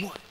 What?